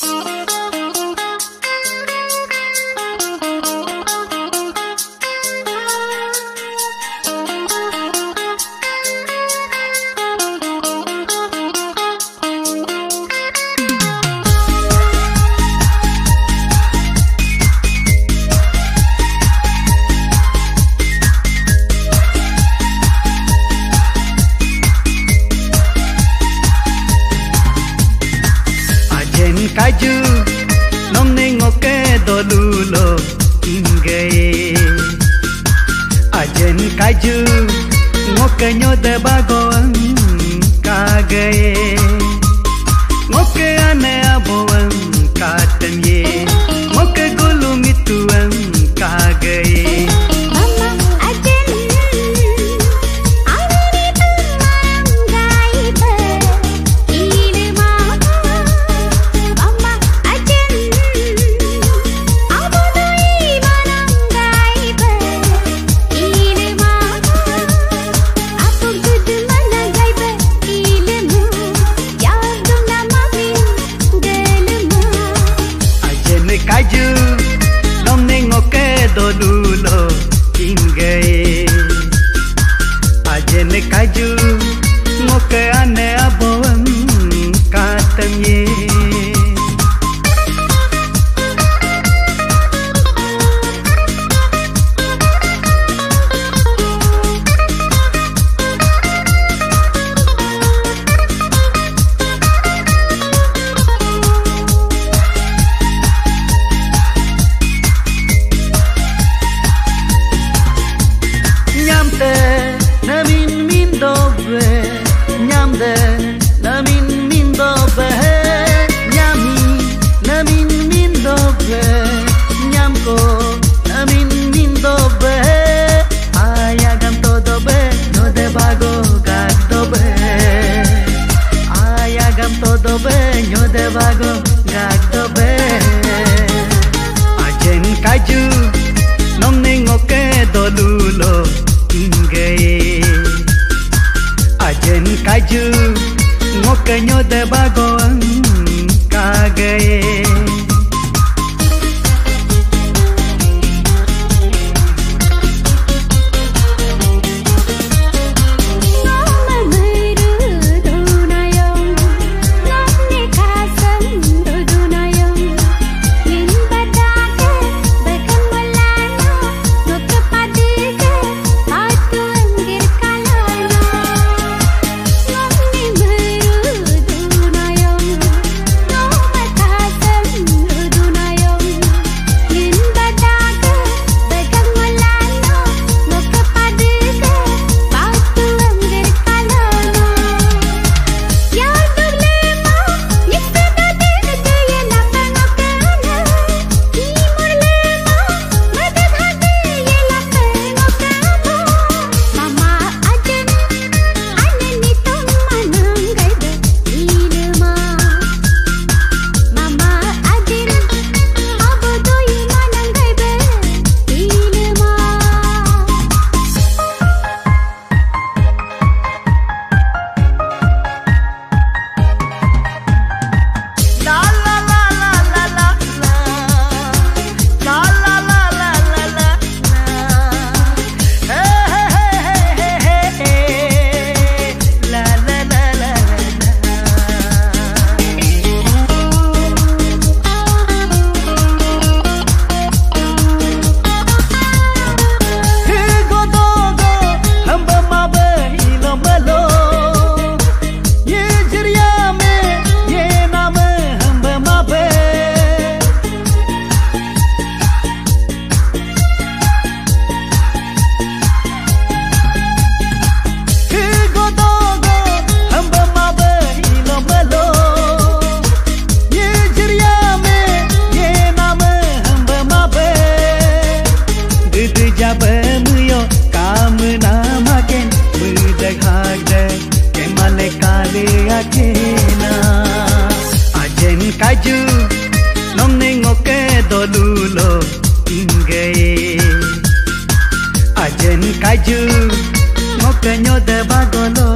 Thank. gay ajen kaju ngok nyo de bagong ka gay kaju nong ne ngoke dolulo inge ajen kaju ngoke nyode bagolo